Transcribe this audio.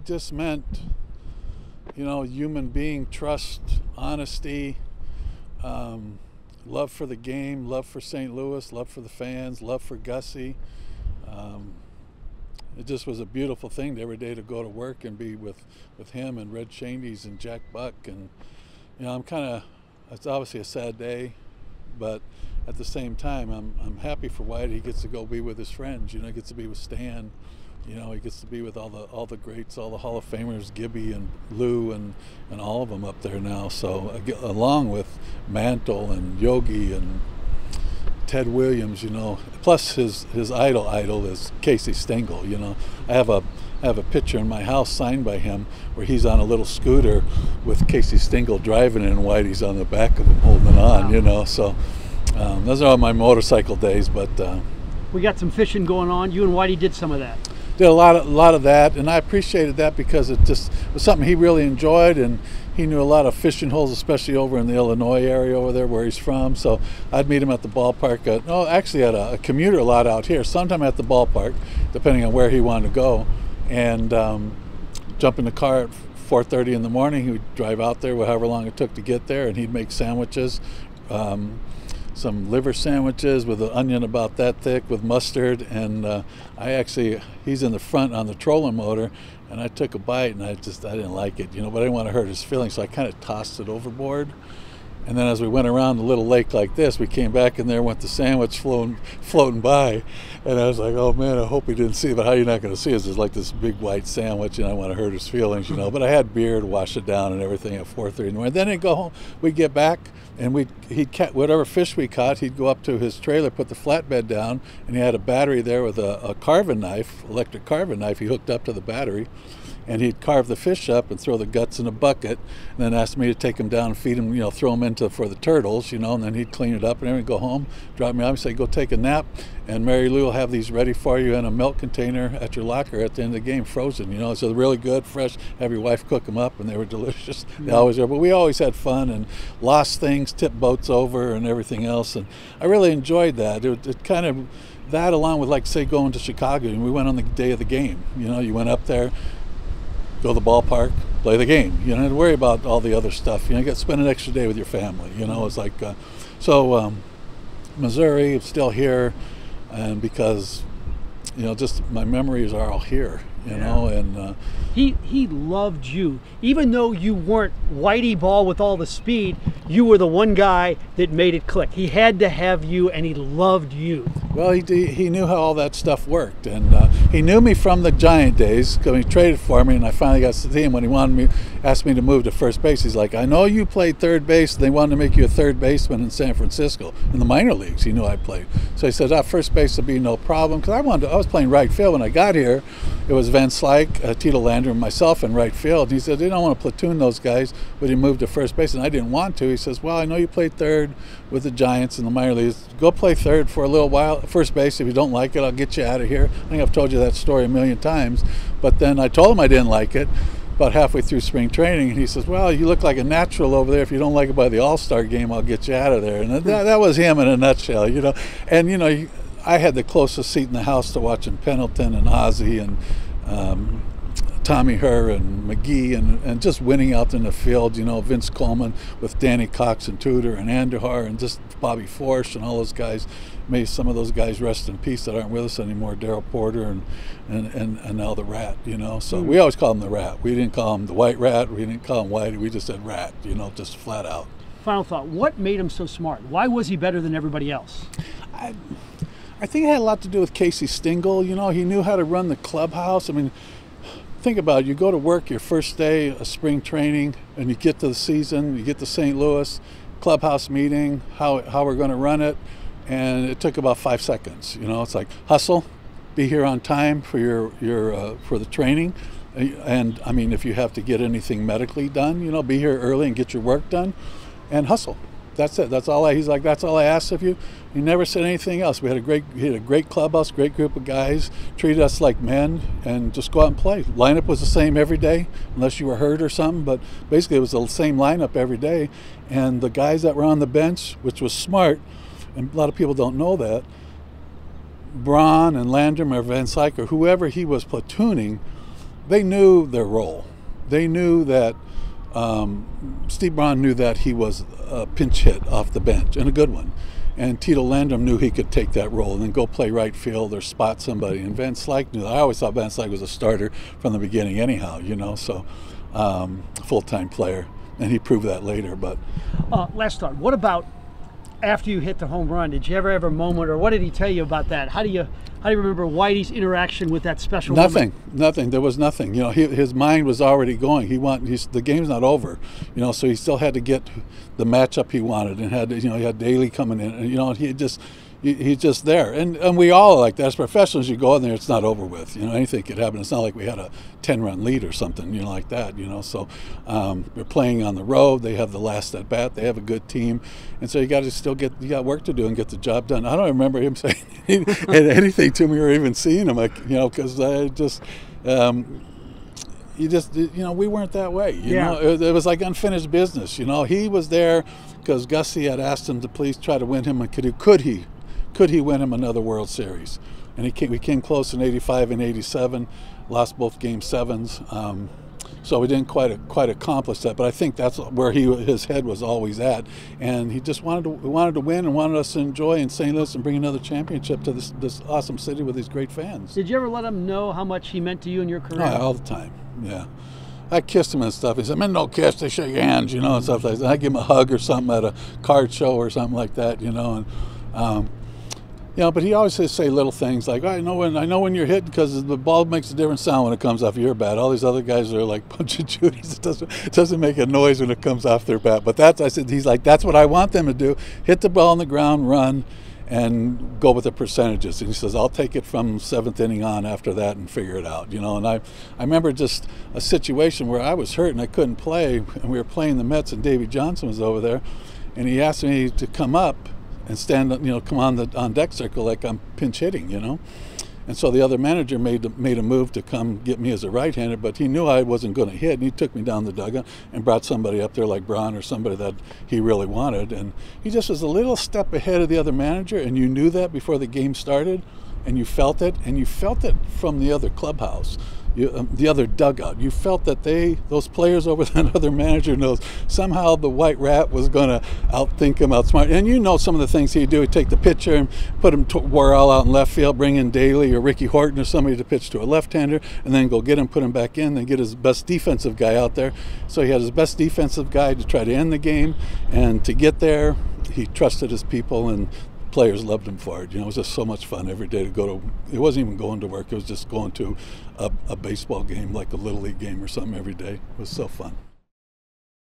just meant, you know, human being, trust, honesty, um, love for the game, love for St. Louis, love for the fans, love for Gussie. Um, it just was a beautiful thing every day to go to work and be with, with him and Red Schoendienst and Jack Buck. And, you know, I'm kind of, it's obviously a sad day, but at the same time, I'm, I'm happy for White. He gets to go be with his friends. You know, he gets to be with Stan. You know, he gets to be with all the all the greats, all the Hall of Famers, Gibby and Lou, and and all of them up there now. So along with Mantle and Yogi and Ted Williams, you know, plus his his idol idol is Casey Stengel. You know, I have a I have a picture in my house signed by him where he's on a little scooter with Casey Stengel driving it and Whitey's on the back of him holding on. Wow. You know, so um, those are all my motorcycle days. But uh, we got some fishing going on. You and Whitey did some of that. Did a lot of a lot of that, and I appreciated that because it just was something he really enjoyed, and he knew a lot of fishing holes, especially over in the Illinois area over there where he's from. So I'd meet him at the ballpark. At, no, actually at a, a commuter lot out here. Sometime at the ballpark, depending on where he wanted to go, and um, jump in the car at 4:30 in the morning. He would drive out there, however long it took to get there, and he'd make sandwiches. Um, some liver sandwiches with an onion about that thick with mustard. And uh, I actually, he's in the front on the trolling motor, and I took a bite and I just, I didn't like it, you know, but I didn't want to hurt his feelings, so I kind of tossed it overboard. And then as we went around the little lake like this, we came back and there went the sandwich floating, floating by. And I was like, oh man, I hope he didn't see. But how are you not going to see us? It's like this big white sandwich and I want to hurt his feelings, you know. But I had beer to wash it down and everything at 4.30 in the morning. Then he'd go home. We'd get back and we'd, he'd catch whatever fish we caught, he'd go up to his trailer, put the flatbed down, and he had a battery there with a, a carving knife, electric carving knife he hooked up to the battery and he'd carve the fish up and throw the guts in a bucket, and then ask me to take them down and feed them, you know, throw them into for the turtles, you know, and then he'd clean it up and then go home, drop me off, and say, go take a nap, and Mary Lou will have these ready for you in a milk container at your locker at the end of the game, frozen, you know, so really good, fresh. Have your wife cook them up, and they were delicious. Mm-hmm. They always are, but we always had fun and lost things, tipped boats over, and everything else, and I really enjoyed that. It, it kind of that along with like say going to Chicago and we went on the day of the game. You know, you went up there, go to the ballpark, play the game. You don't have to worry about all the other stuff. You know, get spend an extra day with your family. You know, it's like uh, so. Um, Missouri, is still here, and because you know, just my memories are all here. You yeah. know, and uh, he he loved you, even though you weren't Whitey Ball with all the speed. You were the one guy that made it click. He had to have you, and he loved you. Well, he, he knew how all that stuff worked, and uh, he knew me from the Giant days because he traded for me, and I finally got to see him when he wanted me, asked me to move to first base. He's like, I know you played third base. They wanted to make you a third baseman in San Francisco in the minor leagues. He knew I played, so he said, "Ah, first base will be no problem." Because I wanted, to, I was playing right field when I got here. It was Van Slyke, uh, Tito Landrum, myself in right field. He said, "They don't want to platoon those guys," but he moved to first base, and I didn't want to. He says, "Well, I know you played third with the Giants in the minor leagues. Go play third for a little while, first base. If you don't like it, I'll get you out of here. I think I've told you that story a million times. But then I told him I didn't like it about halfway through spring training, and he says, "Well, you look like a natural over there. If you don't like it by the All Star game, I'll get you out of there." And that, that was him in a nutshell, you know. And you know, I had the closest seat in the house to watching Pendleton and Ozzie and um, Tommy Herr and McGee and, and just winning out in the field, you know, Vince Coleman with Danny Cox and Tudor and Andujar and just Bobby Forsch and all those guys. May some of those guys rest in peace that aren't with us anymore, Darrell Porter and, and, and, and now the Rat, you know. So mm. we always call him the Rat. We didn't call him the White Rat. We didn't call him White. We just said Rat, you know, just flat out. Final thought. What made him so smart? Why was he better than everybody else? I, I think it had a lot to do with Casey Stengel. You know, he knew how to run the clubhouse. I mean, think about it. You go to work your first day of spring training, and you get to the season. You get to St. Louis clubhouse meeting. How how we're going to run it, and it took about five seconds. You know, it's like hustle, be here on time for your your uh, for the training, and I mean if you have to get anything medically done, you know, be here early and get your work done, and hustle. That's it. That's all I. He's like, that's all I ask of you. He never said anything else. We had a great, he had a great clubhouse, great group of guys. Treated us like men, and just go out and play. Lineup was the same every day, unless you were hurt or something. But basically, it was the same lineup every day. And the guys that were on the bench, which was smart, and a lot of people don't know that. Braun and Landrum or Van Slyke or whoever he was platooning, they knew their role. They knew that um, Steve Braun knew that he was a pinch hit off the bench and a good one. And Tito Landrum knew he could take that role and then go play right field or spot somebody. And Van Slyke knew that. I always thought Van Slyke was a starter from the beginning, anyhow, you know, so um, full time player. And he proved that later. But uh, last thought what about after you hit the home run? Did you ever have a moment, or what did he tell you about that? How do you how do you remember Whitey's interaction with that special? Nothing, moment? nothing. There was nothing. You know, he, his mind was already going. He want he's, the game's not over. You know, so he still had to get the matchup he wanted, and had you know he had Dayley coming in, and you know he just he's just there. And and we all like that. As professionals, you go in there, it's not over with. You know, anything could happen. It's not like we had a 10 run lead or something, you know, like that, you know. So um, they're playing on the road. They have the last at bat. They have a good team. And so you got to still get, you got work to do and get the job done. I don't remember him saying anything to me or even seeing him, like, you know, because I just, um, you just you know we weren't that way you Yeah. know it, it was like unfinished business you know he was there because Gussie had asked him to please try to win him and could he could he could he win him another World Series and he came, we came close in 85 and 87 lost both game sevens um, so we didn't quite quite accomplish that but I think that's where he his head was always at and he just wanted to wanted to win and wanted us to enjoy in St. Louis and bring another championship to this this awesome city with these great fans Did you ever let him know how much he meant to you in your career? Oh, all the time. Yeah. I kissed him and stuff. He said, "Man, no kiss. They shake hands, you know, and stuff like that." I give him a hug or something at a card show or something like that, you know, and um, you know. But he always says say little things like, "I know when I know when you're hit because the ball makes a different sound when it comes off your bat." All these other guys are like punching Judies. It doesn't it doesn't make a noise when it comes off their bat. But that's I said he's like that's what I want them to do: hit the ball on the ground, run and go with the percentages. And he says, I'll take it from seventh inning on after that and figure it out, you know. And I, I remember just a situation where I was hurt and I couldn't play, and we were playing the Mets, and Davey Johnson was over there, and he asked me to come up and stand, you know, come on the on deck circle like I'm pinch hitting, you know. And so the other manager made made a move to come get me as a right-hander, but he knew I wasn't going to hit, and he took me down the dugout and brought somebody up there like Braun or somebody that he really wanted, and he just was a little step ahead of the other manager, and you knew that before the game started, and you felt it, and you felt it from the other clubhouse. You, um, the other dugout. You felt that they, those players over that other manager knows somehow the white rat was going to outthink him, outsmart. And you know some of the things he'd do. He'd take the pitcher and put him to Worrell out in left field, bring in Dayley or Ricky Horton or somebody to pitch to a left-hander, and then go get him, put him back in, then get his best defensive guy out there. So he had his best defensive guy to try to end the game, and to get there, he trusted his people and players loved him for it. You know, it was just so much fun every day to go to. It wasn't even going to work. It was just going to a, a baseball game, like a little league game or something every day. It was so fun.